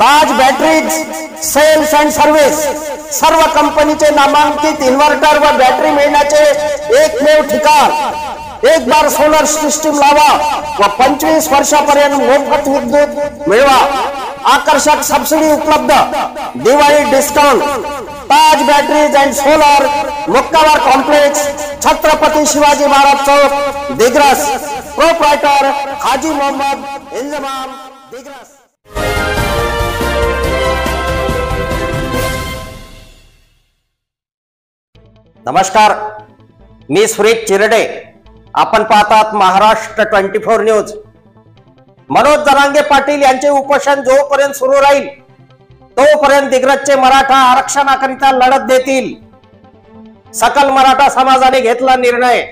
Taj batteries sales and service सर्व कंपनीचे नामांकित इन्व्हर्टर व बॅटरी मिळण्याचे एकमेव ठिकाण. एक बार सोलर सिस्टीम लावा व पंचवीस वर्षापर्यंत मोफत विद्युत मिळवा. आकर्षक सबसिडी उपलब्ध. Diwali discount Taj batteries and solar Mukkawar complex Chhatrapati Shivaji Maharaj Chowk Digras proprietor Haji Mohammad Inzamam नमस्कार. मी सुरेश चिरडे. आपण पाहतात Maharashtra twenty four news. Manoj Jarange Patil यांचे उपोषण जोपर्यंत सुरू राहील तोपर्यंत दिग्रजचे मराठा आरक्षणाकरिता लढत देतील. सकल मराठा समाजाने घेतला निर्णय.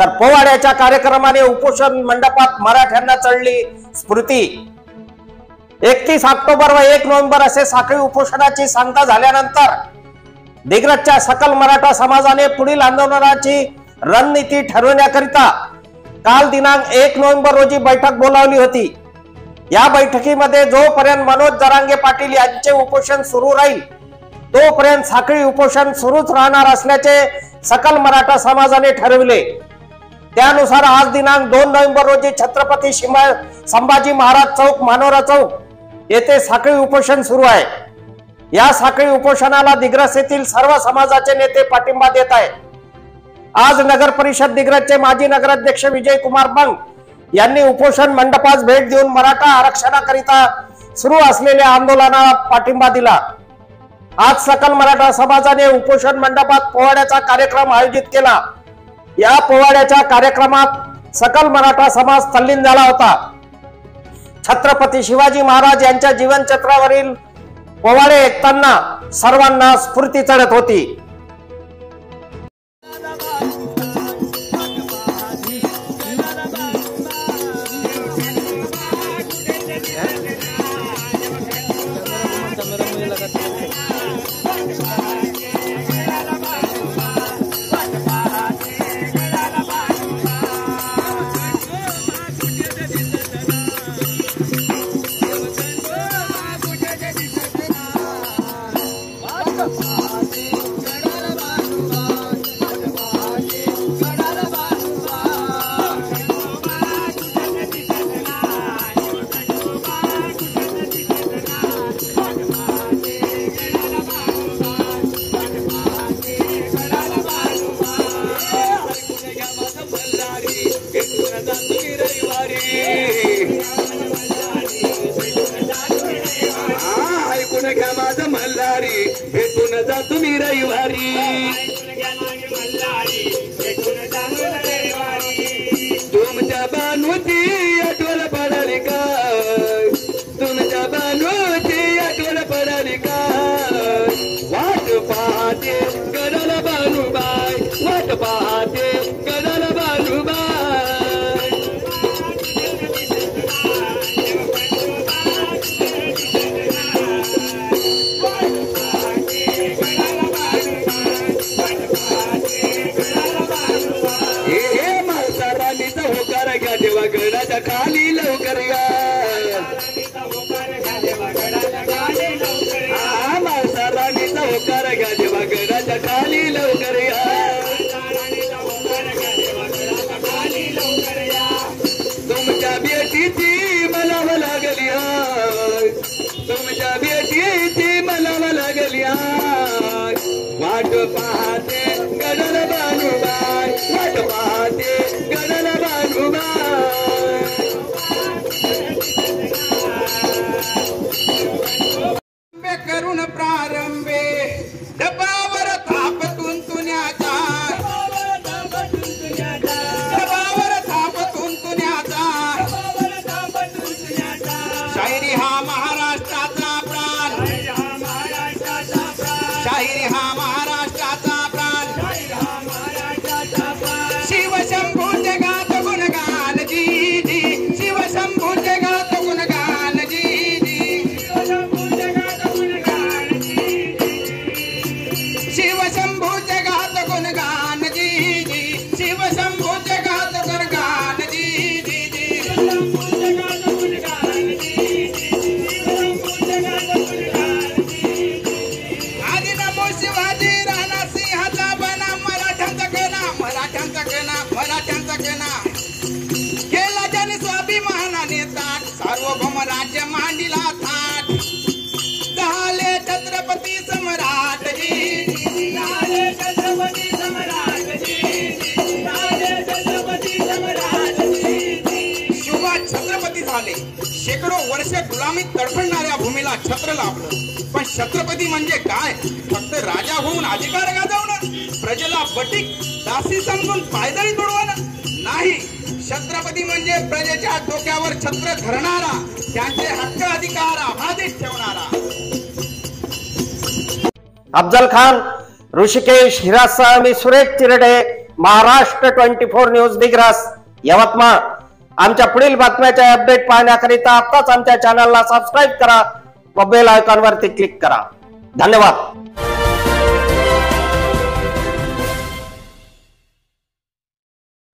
तर पोवाड्याच्या कार्यक्रमाने उपोषण मंडपात मराठ्यांना चढली स्मृती एकतीस ऑक्टोबर व एक नोव्हेंबर असे साखळी उपोषणाची सांगता झाल्यानंतर दिग्रजच्या सकल मराठा समाजाने पुढील आंदोलनाची रणनीती ठरवण्याकरिता काल दिनांक एक नोव्हेंबर रोजी बैठक बोलावली होती. या बैठकीमध्ये जोपर्यंत मनोज जरांगे पाटील यांचे उपोषण सुरू राहील तोपर्यंत साखळी उपोषण सुरूच राहणार असल्याचे सकल मराठा समाजाने ठरविले. त्यानुसार आज दिनांक दोन नोव्हेंबर रोजी छत्रपती संभाजी महाराज चौक मानोरा चौक येथे साखळी उपोषण सुरू आहे. या साखळी उपोषणाला दिग्रस येथील सर्व समाजाचे नेते पाठिंबा देत आहेत. आज नगर परिषद दिग्रसचे माजी नगराध्यक्ष विजय कुमार बंग यांनी उपोषण मंडपास भेट देऊन मराठा आरक्षणाकरिता सुरू असलेल्या आंदोलनाला पाठिंबा दिला. आज सकल मराठा समाजाने उपोषण मंडपात पोवाड्याचा कार्यक्रम आयोजित केला. या पोवाड्याच्या कार्यक्रमात सकल मराठा समाज तल्लीन झाला होता. छत्रपती शिवाजी महाराज यांच्या जीवनचक्रावरील पोवाडे ऐकताना सर्वांना स्फूर्ती चढत होती. ऐकून घ्या मल्हारी. भेटून जा तुम्ही रविवारी. लवकर घ्या देवा गडाच्या खाली लवकर या तुमच्या बेटीची मला लागली तुमच्या बेटीची मला लागली वाट पाहते गडल ज्याने स्वाभिमानाने ताट सार्वभौम राज्य मांडिला थाट. झाले छत्रपती सम्राटजी झाले छत्रपती सम्राटजी झाले छत्रपती सम्राटजी शिवबा छत्रपती झाले. शेकडो वर्ष गुलामी तडफडणाऱ्या भूमीला छत्र लाभलं. पण छत्रपती म्हणजे काय? फक्त राजा होऊन अधिकार गाजवणं. प्रजेला बटीक दासी समजून पायदळी तुडवणं. नाही छत्रपती म्हणजे प्रजेच्या डोक्यावर छत्र धरणारा त्यांचे हक्क अधिकार अबाधित ठेवणारा. अफजल खान ऋषिकेश हिरासह मी Suresh Chirde Maharashtra twenty four news Digras Yavatmal. आमच्या पुढील बातम्याचे अपडेट पाहण्याकरिता आताच आमच्या चॅनलला सबस्क्राईब करा व बेल आयकॉनवरती क्लिक करा. धन्यवाद.